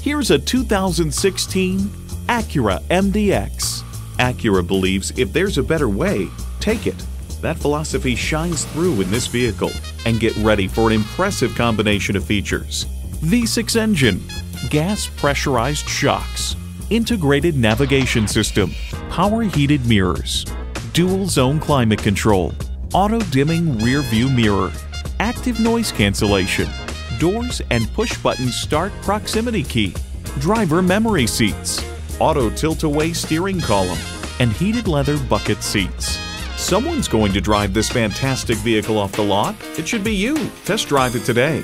Here's a 2016 Acura MDX. Acura believes if there's a better way, take it. That philosophy shines through in this vehicle and get ready for an impressive combination of features. V6 engine, gas pressurized shocks, integrated navigation system, power heated mirrors, dual zone climate control, auto dimming rear view mirror, active noise cancellation, doors and push button start proximity key, driver memory seats, auto tilt away steering column, and heated leather bucket seats. Someone's going to drive this fantastic vehicle off the lot. It should be you. Test drive it today.